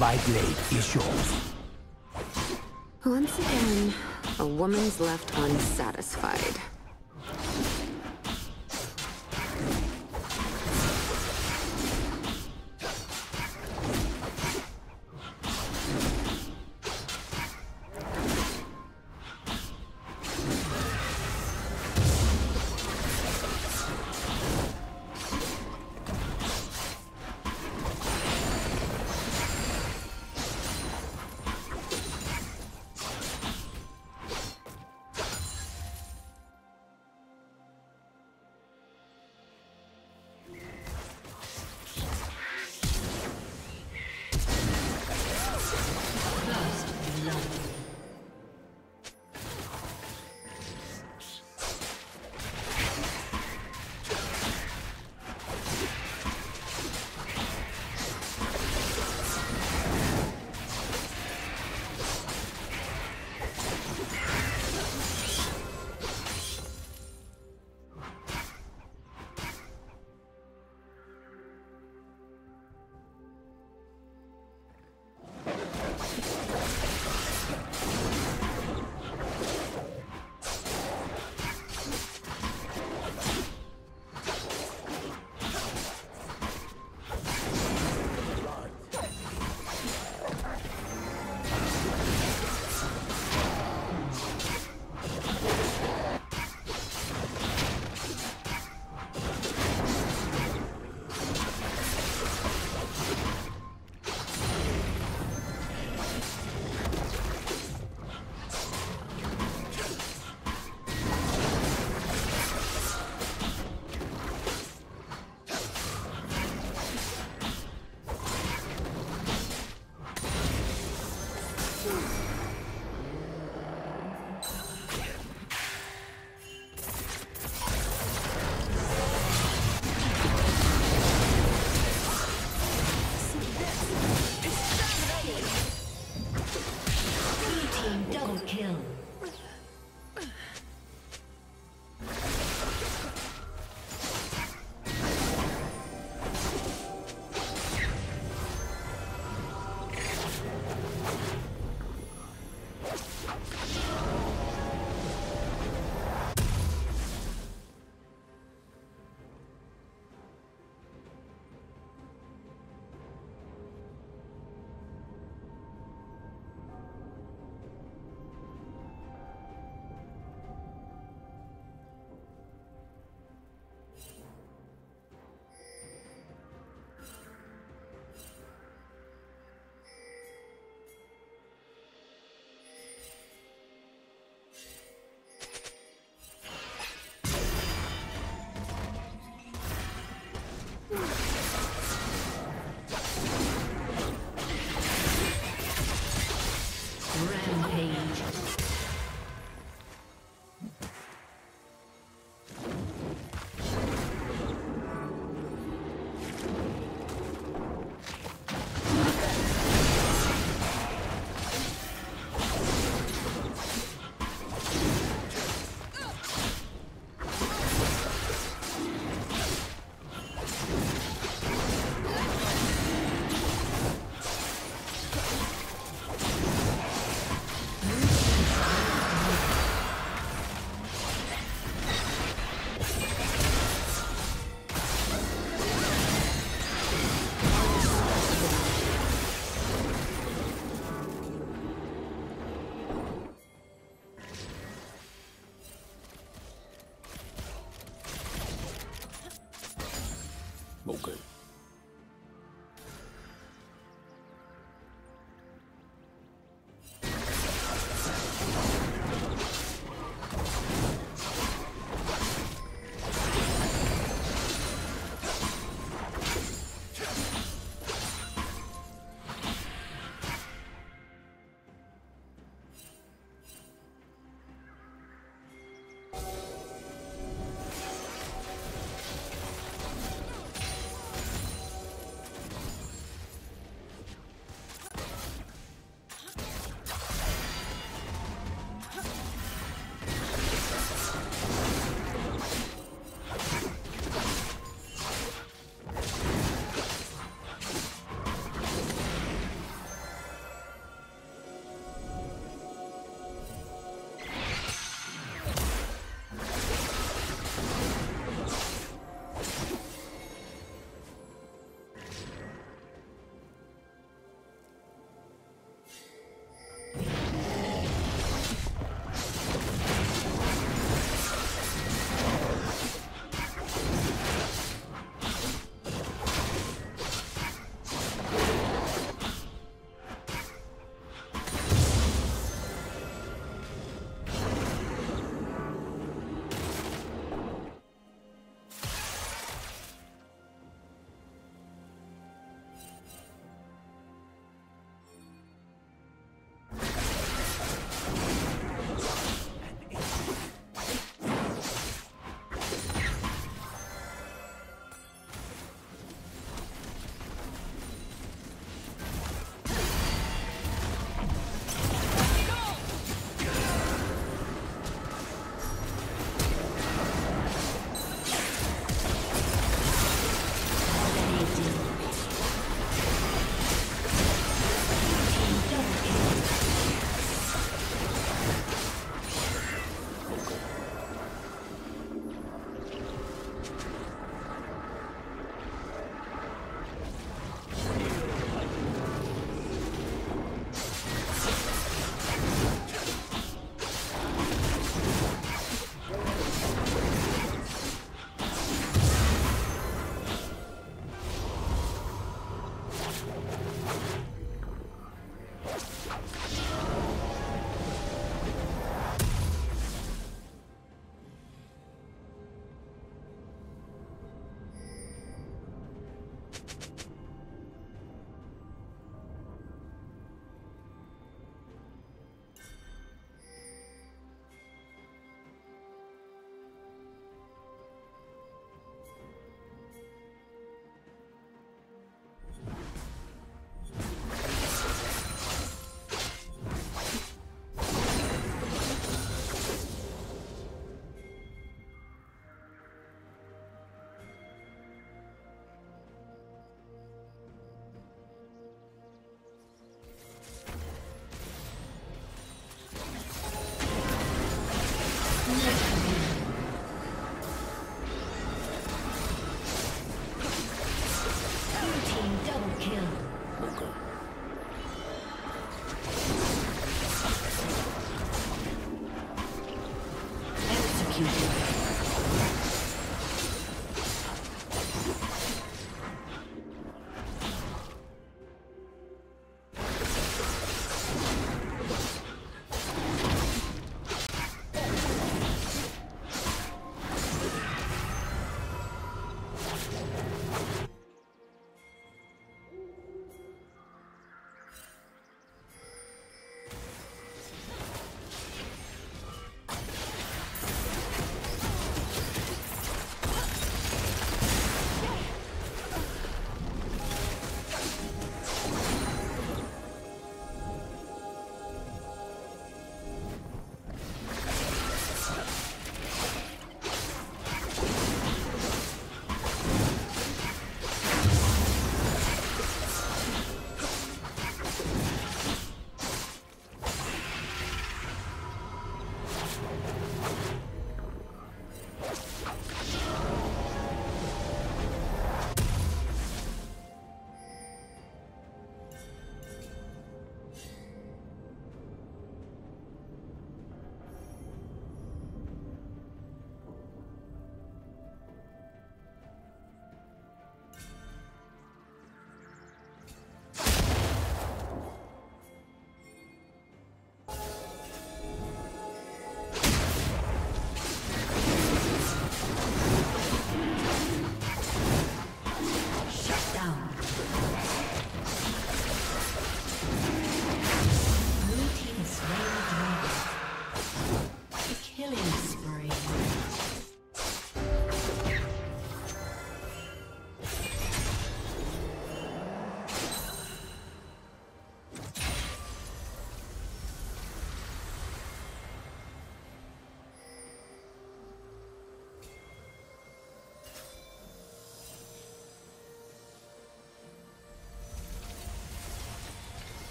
My blade is yours. Once again, a woman's left unsatisfied.